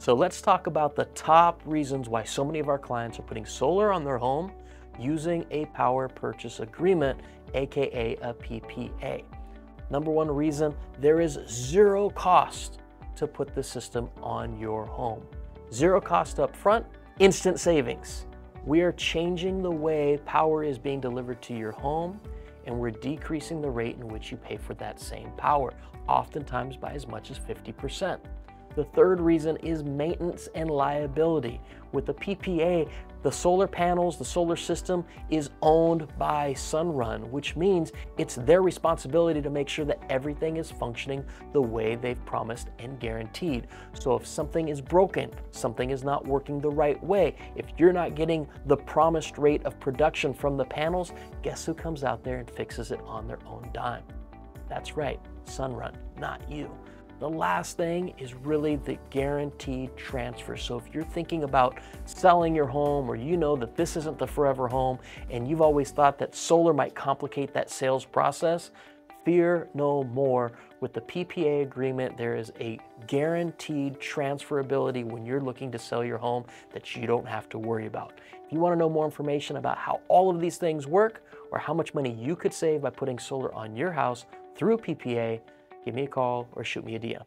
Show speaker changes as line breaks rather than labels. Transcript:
So let's talk about the top reasons why so many of our clients are putting solar on their home using a power purchase agreement, AKA a PPA. Number one reason, there is zero cost to put the system on your home. Zero cost up front, instant savings. We are changing the way power is being delivered to your home and we're decreasing the rate in which you pay for that same power, oftentimes by as much as 50%. The third reason is maintenance and liability. With the PPA, the solar panels, the solar system is owned by Sunrun, which means it's their responsibility to make sure that everything is functioning the way they've promised and guaranteed. So if something is broken, something is not working the right way, if you're not getting the promised rate of production from the panels, guess who comes out there and fixes it on their own dime? That's right, Sunrun, not you. The last thing is really the guaranteed transfer. So if you're thinking about selling your home or you know that this isn't the forever home and you've always thought that solar might complicate that sales process, fear no more. With the PPA agreement, there is a guaranteed transferability when you're looking to sell your home that you don't have to worry about. If you want to know more information about how all of these things work or how much money you could save by putting solar on your house through PPA, give me a call or shoot me a DM.